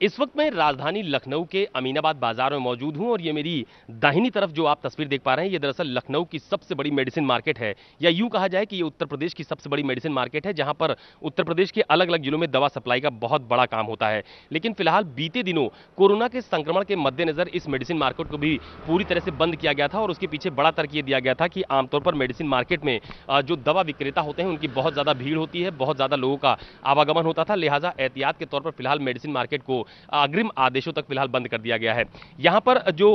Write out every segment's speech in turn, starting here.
इस वक्त मैं राजधानी लखनऊ के अमीनाबाद बाज़ार में मौजूद हूँ और ये मेरी दाहिनी तरफ़ जो आप तस्वीर देख पा रहे हैं, ये दरअसल लखनऊ की सबसे बड़ी मेडिसिन मार्केट है। या यूँ कहा जाए कि ये उत्तर प्रदेश की सबसे बड़ी मेडिसिन मार्केट है, जहाँ पर उत्तर प्रदेश के अलग अलग जिलों में दवा सप्लाई का बहुत बड़ा काम होता है। लेकिन फ़िलहाल बीते दिनों कोरोना के संक्रमण के मद्देनजर इस मेडिसिन मार्केट को भी पूरी तरह से बंद किया गया था और उसके पीछे बड़ा तर्क ये दिया गया था कि आमतौर पर मेडिसिन मार्केट में जो दवा विक्रेता होते हैं, उनकी बहुत ज़्यादा भीड़ होती है, बहुत ज़्यादा लोगों का आवागमन होता था। लिहाजा एहतियात के तौर पर फ़िलहाल मेडिसिन मार्केट को अग्रिम आदेशों तक फ़िलहाल बंद कर दिया गया है। यहाँ पर जो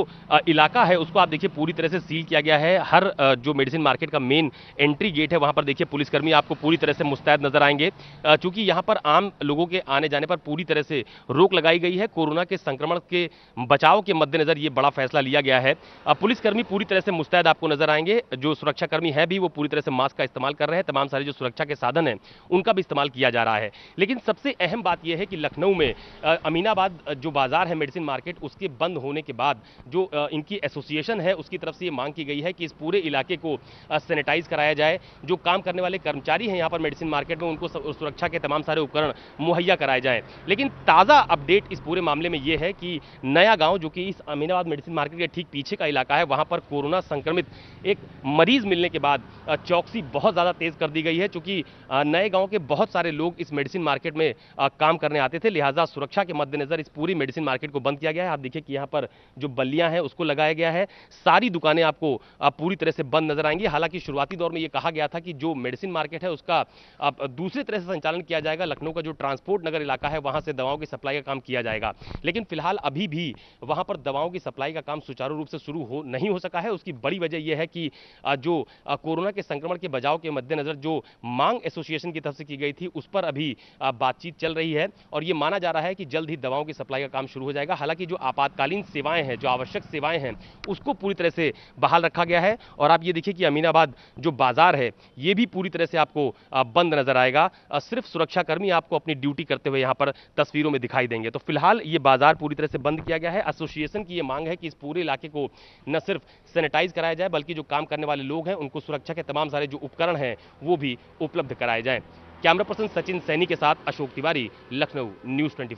इलाका है, उसको आप देखिए, पूरी तरह से सील किया गया है। हर जो मेडिसिन मार्केट का मेन एंट्री गेट है, वहाँ पर देखिए, पुलिसकर्मी आपको पूरी तरह से मुस्तैद नज़र आएँगे। चूँकि यहाँ पर आम लोगों के आने जाने पर पूरी तरह से रोक लगाई गई है। कोरोना के संक्रमण के बचाव के मद्देनजर ये बड़ा फैसला लिया गया है। पुलिसकर्मी पूरी तरह से मुस्तैद आपको नज़र आएँगे। जो सुरक्षाकर्मी है भी, वो पूरी तरह से मास्क का इस्तेमाल कर रहे हैं। तमाम सारे जो सुरक्षा के साधन है, उनका भी इस्तेमाल किया जा रहा है। लेकिन सबसे अहम बात यह है कि लखनऊ में अमीनाबाद जो बाज़ार है, मेडिसिन मार्केट, उसके बंद होने के बाद जो इनकी एसोसिएशन है, उसकी तरफ़ से ये मांग की गई है कि इस पूरे इलाके को सैनिटाइज कराया जाए। जो काम करने वाले कर्मचारी हैं यहाँ पर मेडिसिन मार्केट में, उनको सुरक्षा के तमाम सारे उपकरण मुहैया कराए जाए। लेकिन ताज़ा अपडेट इस पूरे मामले में ये है कि नया गाँव, जो कि इस अमीनाबाद मेडिसिन मार्केट के ठीक पीछे का इलाका है, वहाँ पर कोरोना संक्रमित एक मरीज़ मिलने के बाद चौकसी बहुत ज़्यादा तेज कर दी गई है, चूँकि नए गाँव के बहुत सारे लोग इस मेडिसिन मार्केट में काम करने आते थे, लिहाजा सुरक्षा के मद्देनजर इस पूरी मेडिसिन मार्केट को बंद किया गया है। आप देखिए कि यहाँ पर जो बल्लियाँ हैं, उसको लगाया गया है। सारी दुकानें आपको पूरी तरह से बंद नज़र आएँगी। हालाँकि शुरुआती दौर में यह कहा गया था कि जो मेडिसिन मार्केट है, उसका दूसरे तरह से संचालन किया जाएगा। लखनऊ का जो ट्रांसपोर्ट नगर इलाका है, वहाँ से दवाओं की सप्लाई का काम किया जाएगा। लेकिन फ़िलहाल अभी भी वहाँ पर दवाओं की सप्लाई का काम सुचारू रूप से शुरू हो, नहीं हो सका है। उसकी बड़ी वजह यह है कि जो कोरोना के संक्रमण के बचाव के मद्देनजर जो मांग एसोसिएशन की तरफ़ से की गई थी, उस पर अभी बातचीत चल रही है। और यह माना जा रहा है कि जल्द ही दवाओं की सप्लाई का काम शुरू हो जाएगा। हालाँकि जो आपातकालीन सेवाएँ हैं, जो आवश्यक सेवाएँ हैं, उसको पूरी तरह से बहाल रखा गया है। और आप ये देखिए कि अमीनाबाद जो बाज़ार है, ये भी पूरी तरह से आपको बंद नज़र आएगा। सिर्फ़ सुरक्षाकर्मी आपको अपनी ड्यूटी करते हुए यहाँ पर तस्वीरों में दिखाई देंगे। तो फ़िलहाल ये बाज़ार पूरी तरह से बंद किया गया है। एसोसिएशन की ये मांग है कि इस पूरे इलाके को न सिर्फ़ सैनिटाइज कराया जाए, बल्कि जो काम करने वाले लोग हैं, उनको सुरक्षा के तमाम सारे जो उपकरण हैं, वो भी उपलब्ध कराए जाए। कैमरा पर्सन सचिन सैनी के साथ अशोक तिवारी, लखनऊ न्यूज़ ट्वेंटी